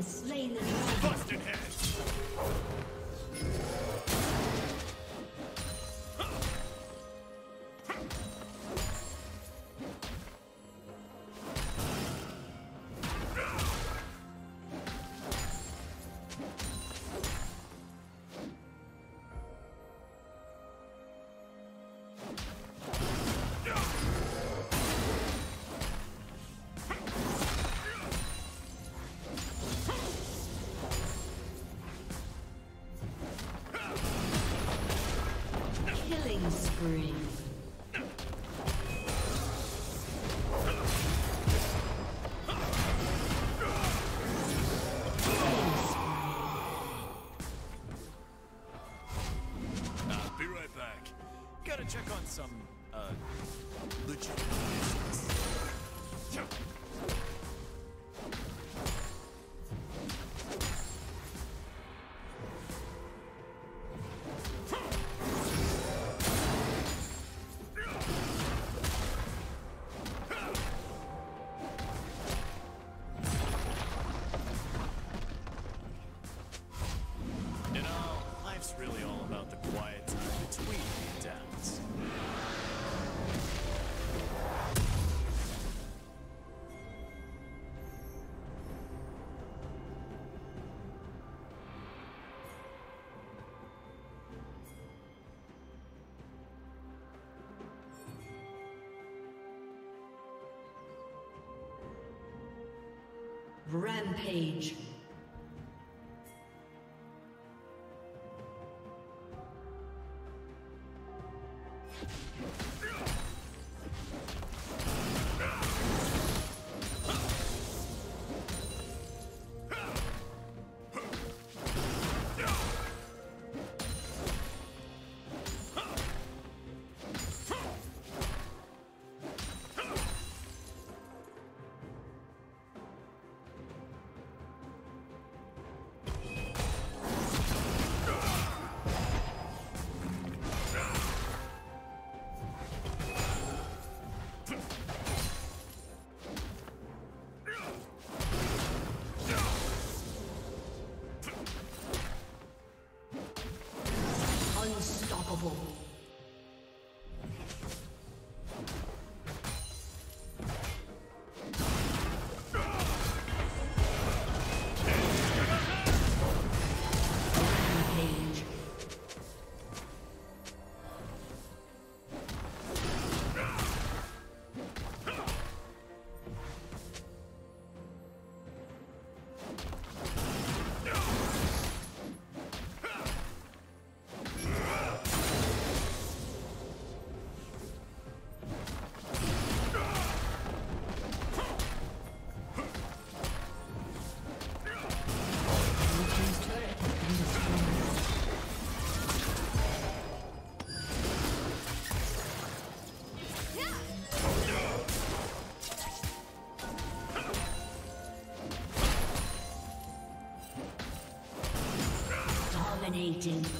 has slain the Killing spree. Rampage. Dominating.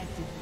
connected.